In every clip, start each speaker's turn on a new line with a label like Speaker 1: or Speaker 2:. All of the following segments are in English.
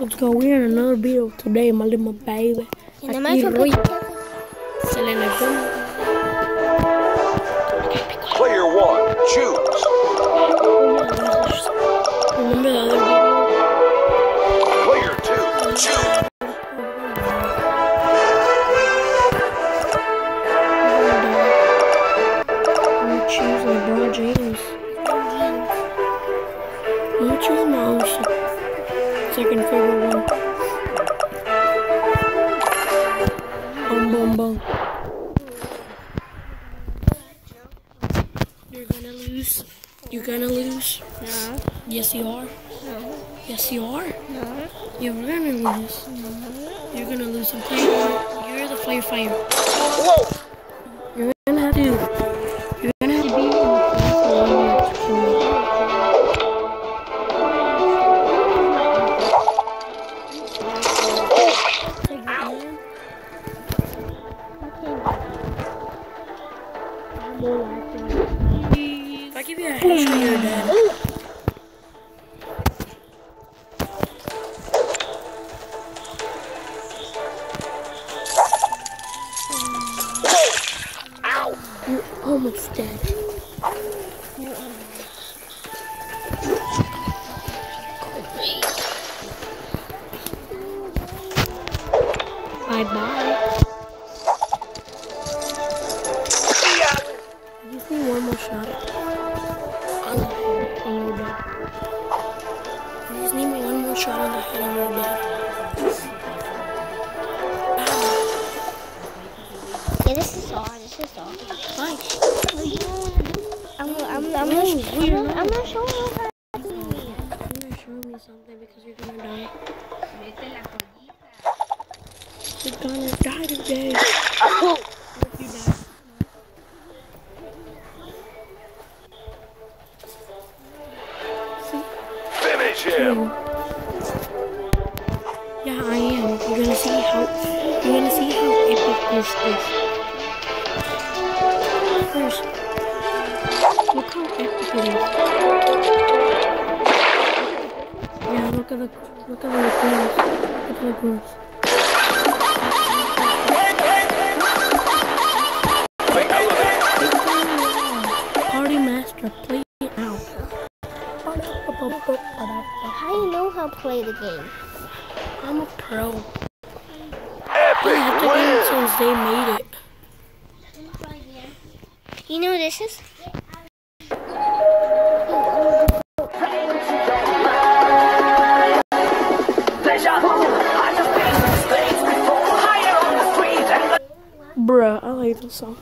Speaker 1: Let's go. We're in another video today, my little baby.
Speaker 2: Y nada más
Speaker 1: Aquí
Speaker 2: yo
Speaker 1: Roy.
Speaker 2: porque-
Speaker 1: Selena Gomez.
Speaker 3: Player one, choose.
Speaker 1: Remember the other video?
Speaker 3: Player two, choose.
Speaker 1: I'm gonna choose LeBron James. I'm gonna choose my own se- second favorite one. Boom, boom, boom. You're gonna lose. You're gonna lose.
Speaker 2: No,
Speaker 1: Yes, you are.
Speaker 2: no,
Speaker 1: Yes, you are.
Speaker 2: no.
Speaker 1: You're gonna lose. You're gonna lose. I'm playing. You're the player fire.
Speaker 3: Whoa!
Speaker 1: You're gonna have to. If I give you a headshot, you're dead. You're almost dead. Bye bye. Shot on the head, and you're dead.
Speaker 2: Yeah, this is all. This is all.
Speaker 1: Fine.
Speaker 2: I'm, I'm, I'm, not, I'm. I'm not showing you how.
Speaker 1: You're gonna me something because you're gonna die. You're gonna die today. Oh. How you're gonna see how epic this is. First, look how epic it is. Yeah, look at the look at the lagoons. Look at the lagoons. Party master, play out.
Speaker 2: How do you know how to play the game?
Speaker 1: I'm a pro. I have
Speaker 3: Epic
Speaker 1: to game
Speaker 3: win.
Speaker 1: since they made it.
Speaker 2: You know what this is?
Speaker 1: Bruh, I like this song.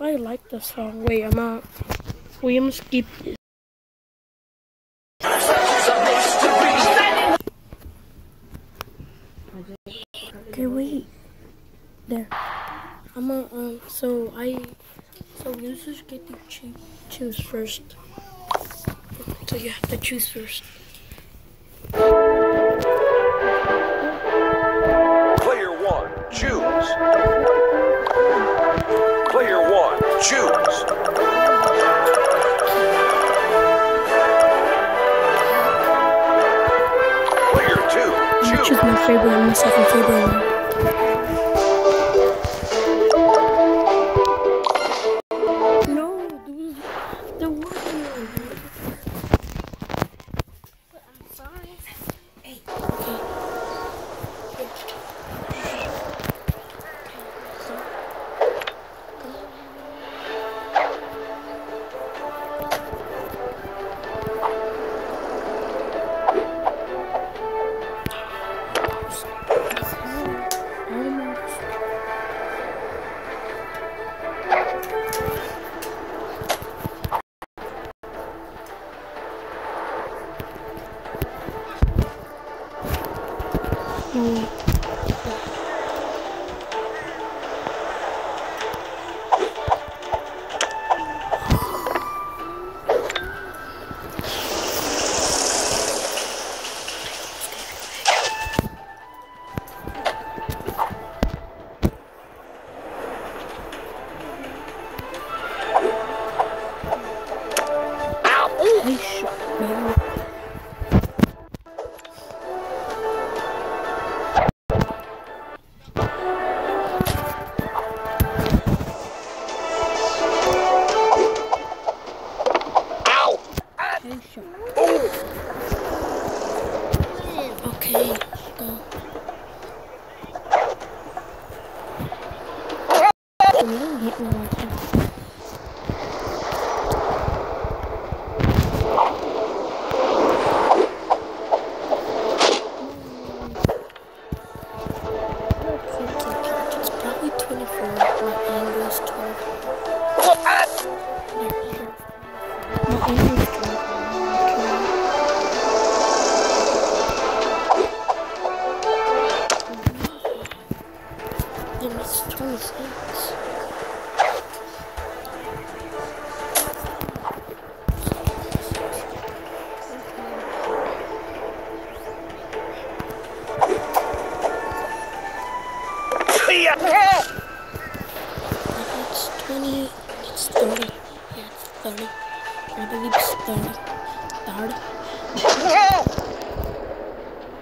Speaker 1: I like this song. Wait, I'm out. Wait, I'm gonna skip this. Okay, wait. There. I'm gonna, um, so I, so losers get to choo- choose first. So you have to choose first.
Speaker 3: Player one, choose. Player one, choose. Player two,
Speaker 1: I'm
Speaker 3: choose.
Speaker 1: choose my favorite and my second favorite one. No I shot. Okay, go. You hit me like that. It's probably 24. My 20. It's 30. Yeah, it's 30. I believe it's 30.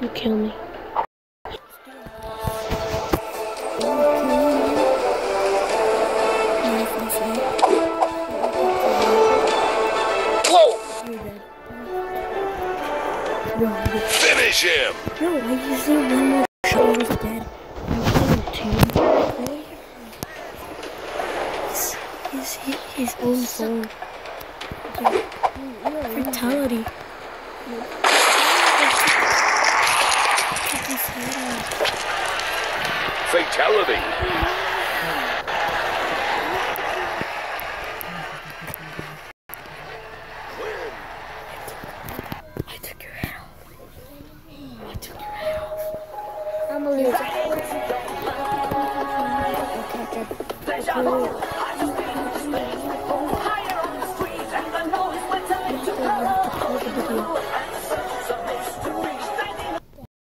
Speaker 1: 30. You kill me.
Speaker 3: Whoa!
Speaker 1: You're dead. Bro, you-
Speaker 3: Finish him!
Speaker 1: Bro, I just need one more he's, he, his own phone. Fatality. Took his head off.
Speaker 3: Fatality.
Speaker 1: I took your head off. I took your head off.
Speaker 2: I'm a loser. Okay, good. Thank you.